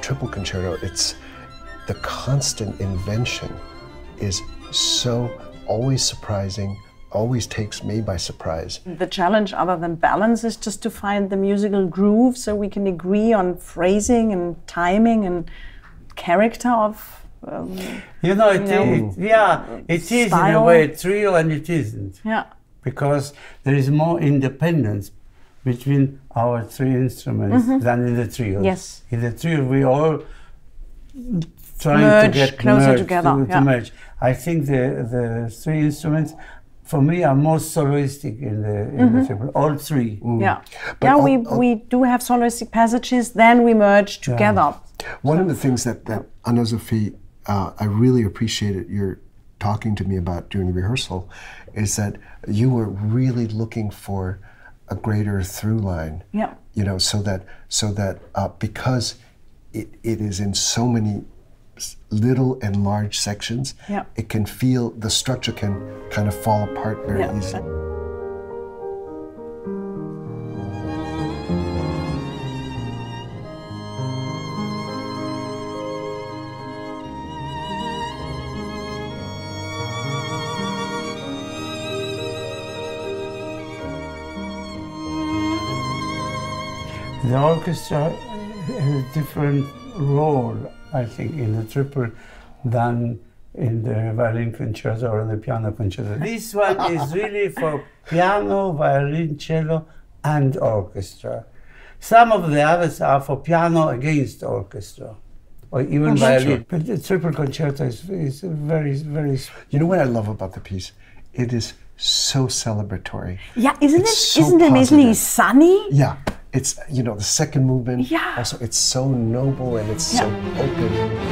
triple concerto, it's the constant invention is so always surprising, always takes me by surprise. The challenge, other than balance, is just to find the musical groove so we can agree on phrasing and timing and character of. Um, You know, it, know, it- yeah, it is in a way it's real and it isn't. yeah. because there is more independence between our three instruments than in the trio. Mm-hmm. Yes. In the trio, we all trying Merge to get closer merged, together, To, to yeah. merge. I think the the three instruments, for me, are more soloistic in the in Mm-hmm. the triple. All three. Yeah. But yeah, I'll- we, I'll- we do have soloistic passages, then we merge together. One of the things that, that Anne-Sophie, uh, I really appreciated your talking to me about during the rehearsal is that you were really looking for a greater through line. Yeah. You know, so that so that uh, because it, it is in so many little and large sections, Yeah. it can feel the structure can kind of fall apart very Yeah. easily. The orchestra has a different role, I think, in the triple than in the violin concerto or the piano concerto. This one is really for piano, violin, cello, and orchestra. Some of the others are for piano against orchestra, or even violin. But the triple concerto is, is very, very. You know what I love about the piece? It is so celebratory. Yeah, isn't It's it? so not it basically positive. sunny? Yeah, it's you know the second movement. Yeah. Also, it's so noble and it's so open.